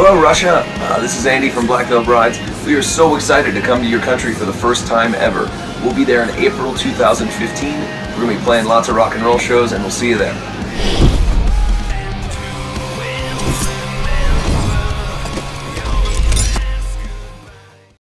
Hello, Russia. Uh, this is Andy from Black Veil Brides. We are so excited to come to your country for the first time ever. We'll be there in April 2015. We're going to be playing lots of rock and roll shows, and we'll see you there.